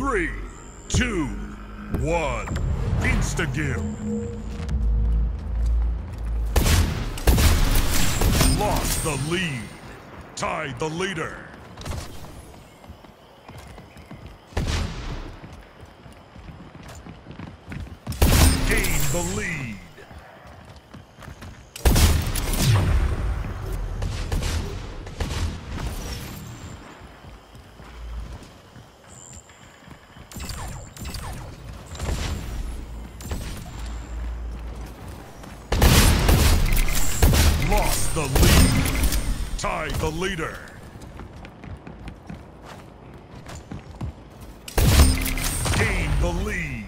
Three, two, one. InstaGib. Lost the lead. Tied the leader. Gained the lead. Tied the leader. Gained the lead.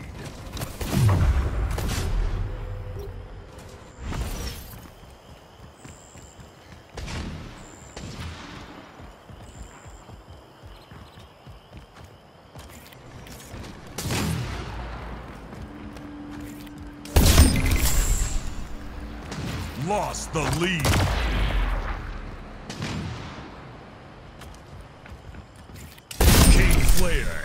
Lost the lead. King Slayer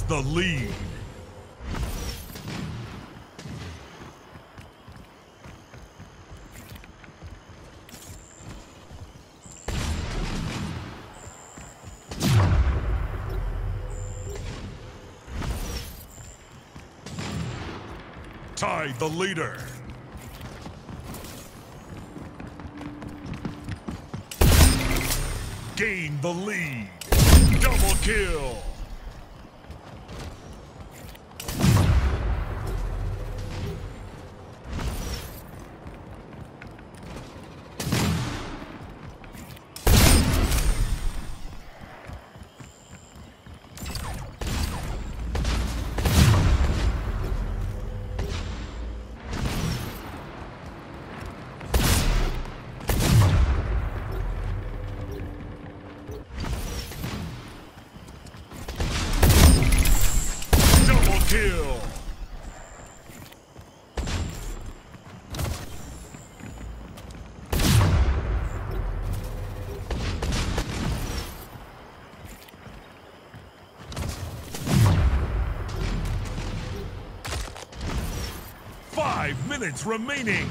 The lead. Tied the leader. Gain the lead. Double kill. Kill. Five minutes remaining.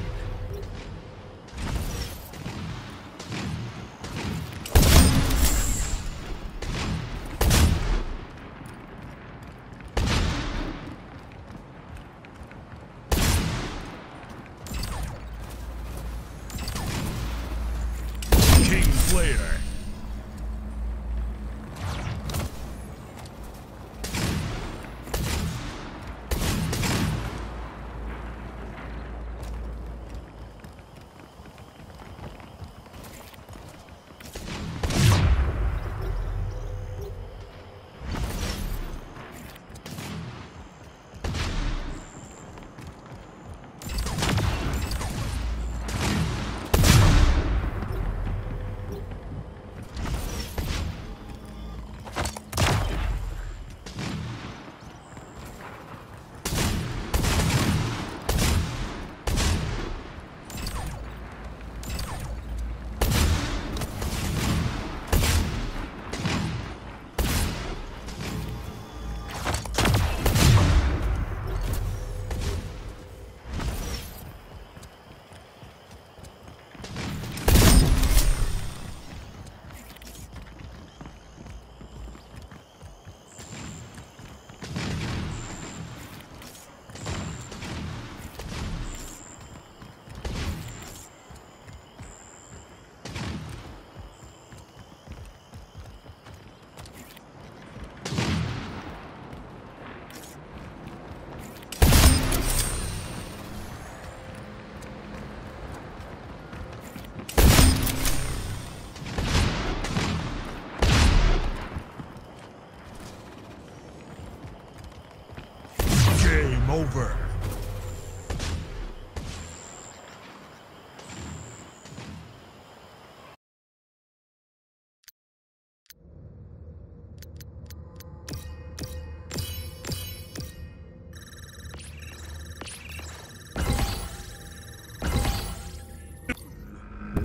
King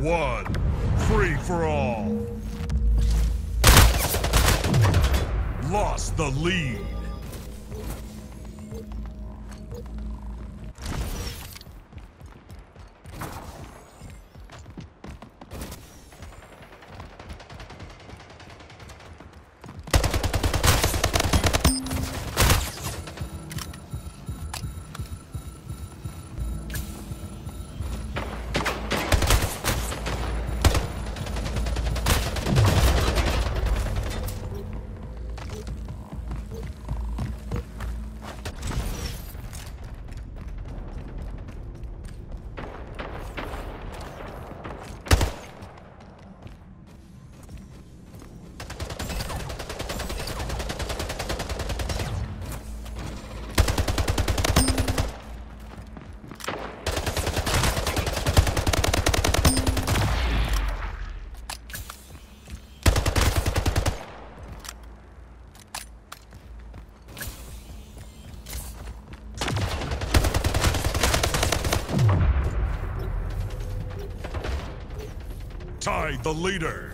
One, free for all. Lost the lead. Tied the leader.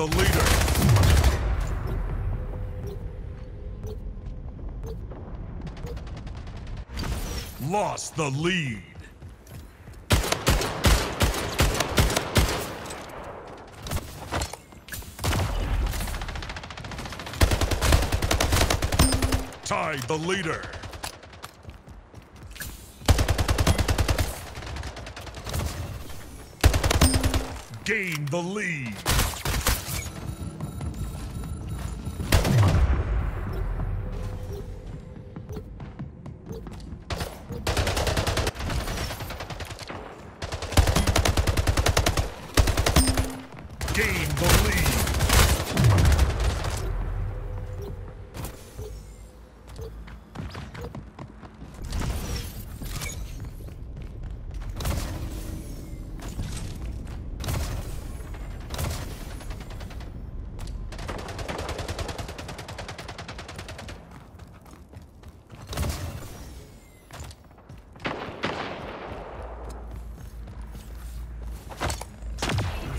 The leader. Lost the lead. Tied the leader. Gain the lead. Gain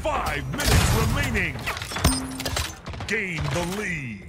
Five minutes remaining. Gain the lead.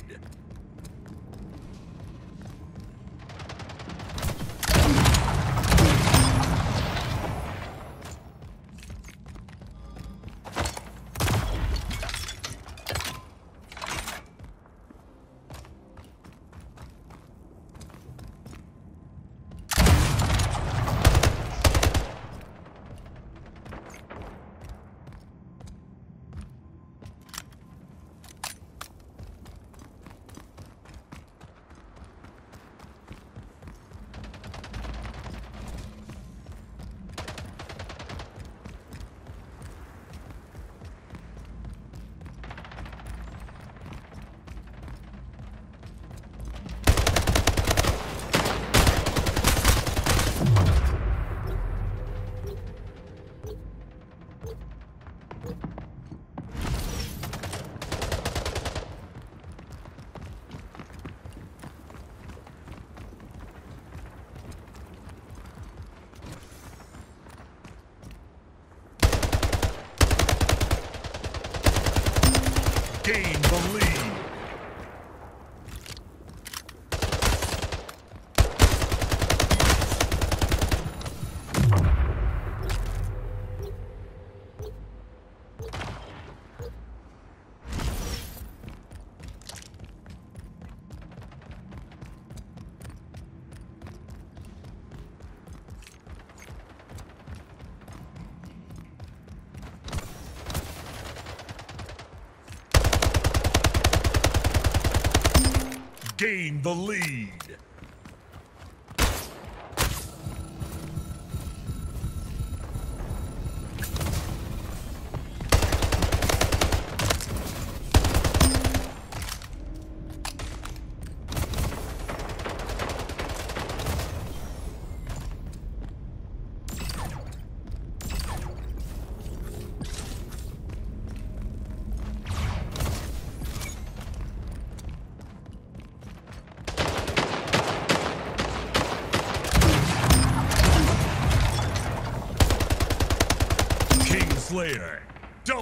Gained the lead.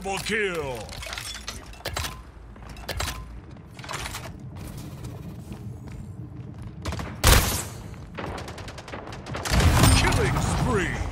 Double kill. Killing spree.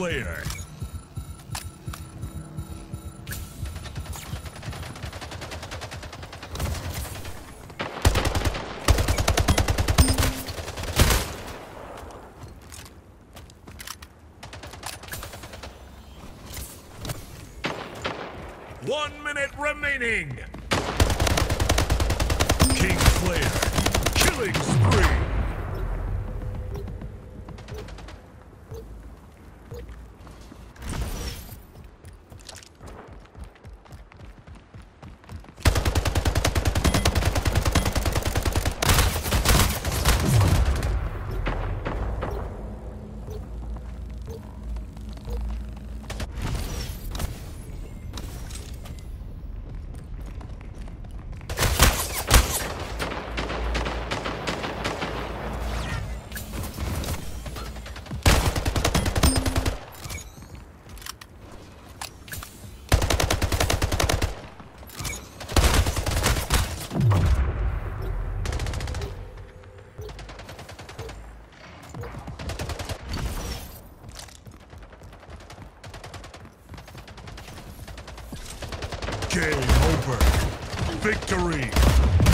Slayer. One minute remaining. King Slayer, killing spree. Game over. Victory.